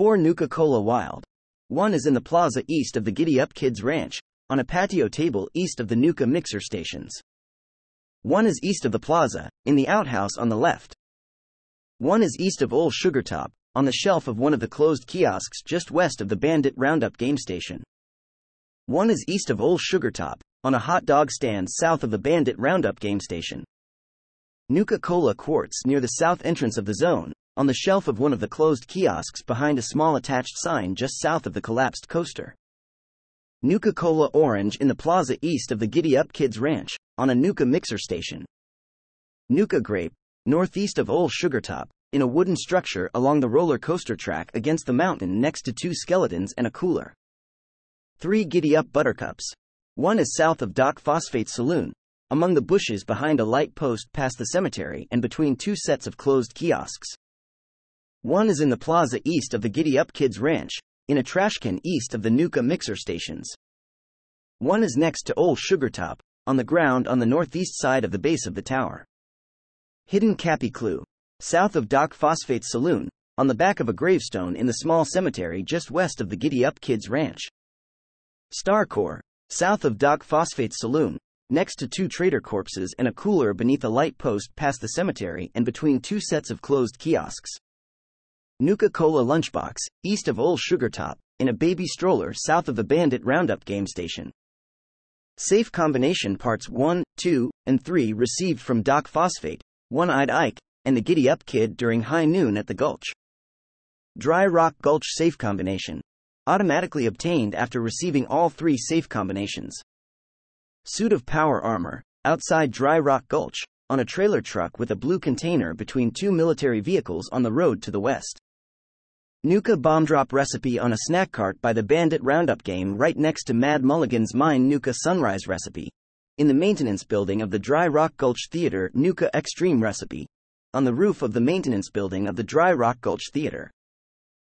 4 Nuka Cola Wild. One is in the plaza east of the Giddy Up Kids Ranch, on a patio table east of the Nuka mixer stations. One is east of the plaza, in the outhouse on the left. One is east of Old Sugartop, on the shelf of one of the closed kiosks just west of the Bandit Roundup game station. One is east of Old Sugartop, on a hot dog stand south of the Bandit Roundup game station. Nuka Cola Quartz near the south entrance of the zone, on the shelf of one of the closed kiosks behind a small attached sign just south of the collapsed coaster. Nuka Cola Orange in the plaza east of the Giddy Up Kids Ranch, on a Nuka mixer station. Nuka Grape, northeast of Old Sugartop, in a wooden structure along the roller coaster track against the mountain next to two skeletons and a cooler. 3 Giddy Up Buttercups, one is south of Doc Phosphate's saloon, among the bushes behind a light post past the cemetery and between two sets of closed kiosks. One is in the plaza east of the Giddy Up Kids Ranch, in a trash can east of the Nuka mixer stations. One is next to Old Sugartop, on the ground on the northeast side of the base of the tower. Hidden Cappy Clue, south of Doc Phosphate's saloon, on the back of a gravestone in the small cemetery just west of the Giddy Up Kids Ranch. Starcore, south of Doc Phosphate's saloon, next to two trader corpses and a cooler beneath a light post past the cemetery and between two sets of closed kiosks. Nuka Cola Lunchbox, east of Old Sugartop, in a baby stroller south of the Bandit Roundup game station. Safe combination parts 1, 2, and 3 received from Doc Phosphate, One Eyed Ike, and the Giddy Up Kid during high noon at the Gulch. Dry Rock Gulch safe combination, automatically obtained after receiving all three safe combinations. Suit of power armor, outside Dry Rock Gulch, on a trailer truck with a blue container between two military vehicles on the road to the west. Nuka bomb drop recipe on a snack cart by the Bandit Roundup game right next to Mad Mulligan's Mine Nuka Sunrise recipe. In the maintenance building of the Dry Rock Gulch Theater Nuka Extreme recipe. On the roof of the maintenance building of the Dry Rock Gulch Theater.